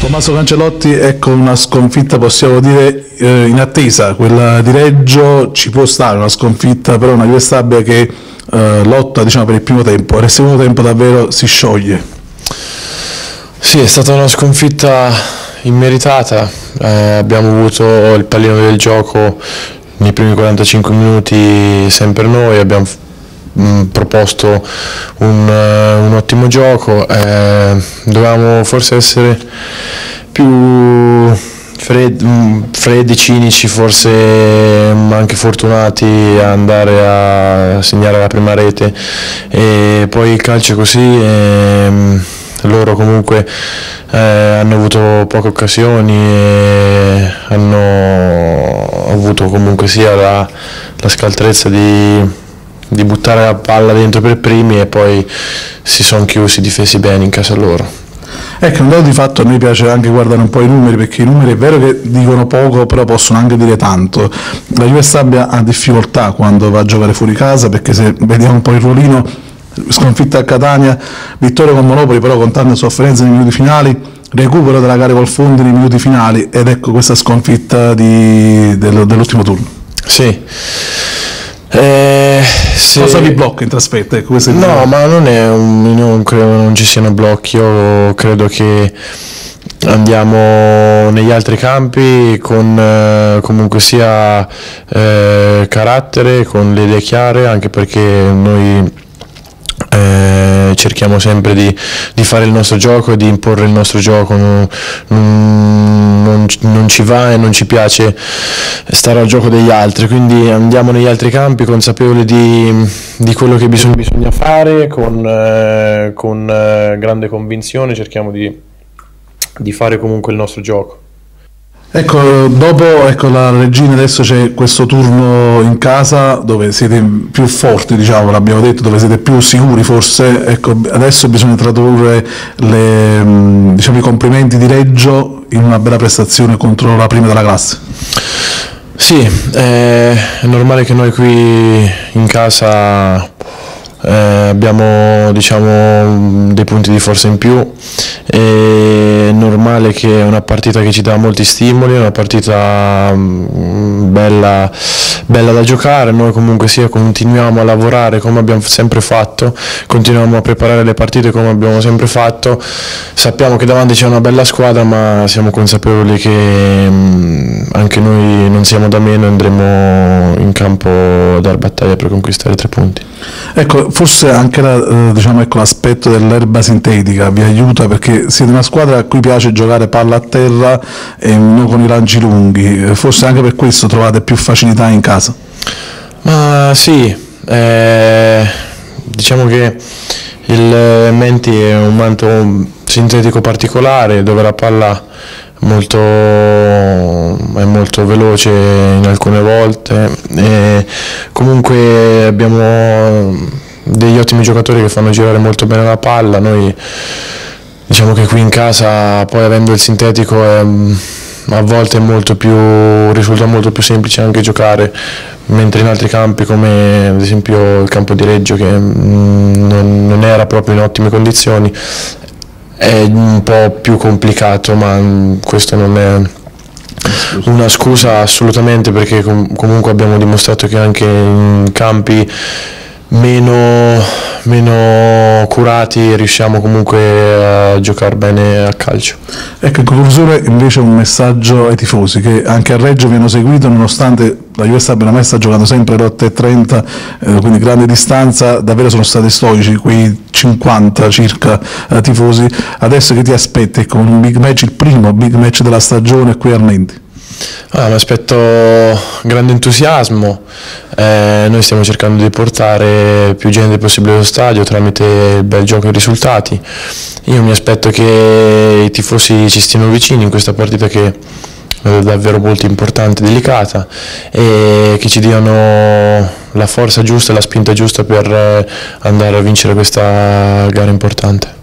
Tommaso Cancelotti, ecco una sconfitta possiamo dire eh, in attesa, quella di Reggio. Ci può stare una sconfitta, però una Juve Stabia che eh, lotta diciamo, per il primo tempo, il secondo tempo davvero si scioglie. Sì, è stata una sconfitta immeritata, eh, abbiamo avuto il pallino del gioco nei primi 45 minuti sempre noi, abbiamo mh, mm, proposto un, uh, un, ottimo gioco, eh, dovevamo forse essere più freddi, mm, freddi, cinici, forse mm, anche fortunati a andare a segnare la prima rete e poi il calcio è così. E, loro comunque eh, hanno avuto poche occasioni e hanno avuto comunque sia la, la scaltrezza di, di, buttare la palla dentro per primi e poi si sono chiusi, difesi bene in casa loro. Ecco, un dato di fatto a noi piace anche guardare un po' i numeri, perché i numeri è vero che dicono poco, però possono anche dire tanto. La Juve Stabia ha difficoltà quando va a giocare fuori casa, perché se vediamo un po' il ruolino sconfitta a Catania, vittoria con Monopoli però con tante sofferenze nei minuti finali, recupero della gara col Fondi nei minuti finali ed ecco questa sconfitta di, dell'ultimo turno. Sì. Eh, sì. Cosa vi blocca in trasferta? Ecco, no, ma non, è un, non credo non ci siano blocchi, io credo che andiamo negli altri campi con eh, comunque sia eh, carattere, con le idee chiare, anche perché noi cerchiamo sempre di, di, fare il nostro gioco e di imporre il nostro gioco, non, non, non, ci va e non ci piace stare al gioco degli altri, quindi andiamo negli altri campi consapevoli di, di quello che bisogna, bisogna fare, con, eh, con eh, grande convinzione cerchiamo di, di fare comunque il nostro gioco. Ecco, dopo ecco, la regina adesso c'è questo turno in casa dove siete più forti, diciamo, l'abbiamo detto, dove siete più sicuri forse, ecco, adesso bisogna tradurre le, mm, diciamo, i complimenti di Reggio in una bella prestazione contro la prima della classe. Sì, è normale che noi qui in casa eh, abbiamo diciamo, dei punti di forza in più normale che è una partita che ci dà molti stimoli, è una partita mm, bella, bella da giocare, noi comunque sia continuiamo a lavorare come abbiamo sempre fatto, continuiamo a preparare le partite come abbiamo sempre fatto, sappiamo che davanti c'è una bella squadra ma siamo consapevoli che mm, anche noi non siamo da meno e andremo in campo a dar battaglia per conquistare tre punti. Ecco, forse anche la, eh, diciamo, ecco, l'aspetto dell'erba sintetica vi aiuta perché siete una squadra a cui piace giocare palla a terra e non con i lanci lunghi, forse anche per questo trovate più facilità in casa. Ma sì, eh, diciamo che il Menti è un manto sintetico particolare dove la palla molto, è molto veloce in alcune volte. E comunque abbiamo degli ottimi giocatori che fanno girare molto bene la palla. Noi diciamo che qui in casa poi avendo il sintetico è, a volte molto più, risulta molto più semplice anche giocare mentre in altri campi come ad esempio il campo di Reggio che non, non era proprio in ottime condizioni è un po' più complicato, ma questo non è una scusa assolutamente perché comunque abbiamo dimostrato che anche in campi meno, meno curati riusciamo comunque a giocare bene a calcio. Ecco, in conclusione invece un messaggio ai tifosi che anche a Reggio vi hanno seguito nonostante la Juve Stabia sta giocando sempre lotte e 30, eh, quindi grande distanza, davvero sono stati stoici quei 50 circa eh, tifosi, adesso che ti aspetti con un big match, il primo big match della stagione qui a Menti? Ah, mi aspetto grande entusiasmo, eh, noi stiamo cercando di portare più gente possibile allo stadio tramite il bel gioco e i risultati. Io mi aspetto che i tifosi ci stiano vicini in questa partita che è davvero molto importante e delicata e che ci diano la forza giusta e la spinta giusta per andare a vincere questa gara importante.